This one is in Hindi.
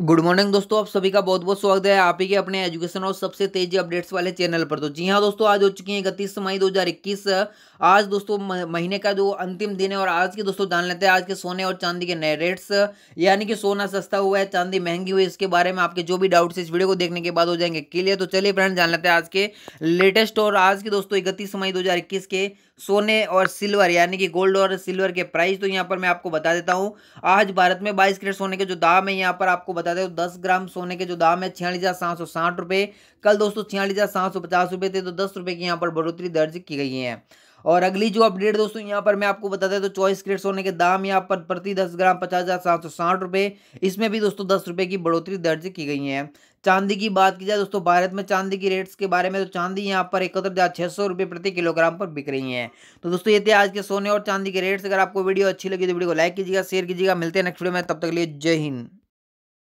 गुड मॉर्निंग दोस्तों, आप सभी का बहुत बहुत स्वागत है आप ही के अपने एजुकेशन और सबसे तेज़ी अपडेट्स वाले चैनल पर। तो जी हाँ दोस्तों, आज हो चुकी है इकतीस मई 2021 आज, दोस्तों महीने का जो अंतिम दिन है और आज के दोस्तों जान लेते हैं, आज के सोने और चांदी के नए रेट्स यानी कि सोना सस्ता हुआ है, चांदी महँगी हुई इसके बारे में आपके जो भी डाउट्स इस वीडियो को देखने के बाद हो जाएँगे क्लियर तो चलिए फ्रेंड जान लेते हैं आज के लेटेस्ट और आज के दोस्तों इकतीस मई दो हज़ार इक्कीस के सोने और सिल्वर यानी कि गोल्ड और सिल्वर के प्राइस तो यहाँ पर मैं आपको बता देता हूँ, आज भारत में बाईस कैरेट सोने के जो दाम है, यहाँ पर आपको दें दस ग्राम सोने के जो दाम है, छियालीस हज़ार सात सौ साठ रुपये कल दोस्तों छियालीस हज़ार सात सौ पचास रुपये थे तो दस रुपये की यहाँ पर बढ़ोतरी दर्ज की गई है। और अगली जो अपडेट दोस्तों, यहाँ पर मैं आपको बता दें तो चौबीस क्रेट सोने के दाम यहाँ पर प्रति दस ग्राम पचास हज़ार सात सौ साठ रुपये इसमें भी दोस्तों दस रुपये की बढ़ोतरी दर्ज की गई है। चांदी की बात की जाए दोस्तों, भारत में चांदी की रेट्स के बारे में तो चांदी यहाँ पर इकहत्तर हज़ार छः सौ रुपये प्रति किलोग्राम पर बिक रही है। तो दोस्तों, ये थे आज के सोने और चांदी के रेट्स। अगर आपको वीडियो अच्छी लगी तो वीडियो को लाइक कीजिएगा, शेयर कीजिएगा। मिलते हैं नेक्स्ट वीडियो में, तब तक लिए जय हिंद।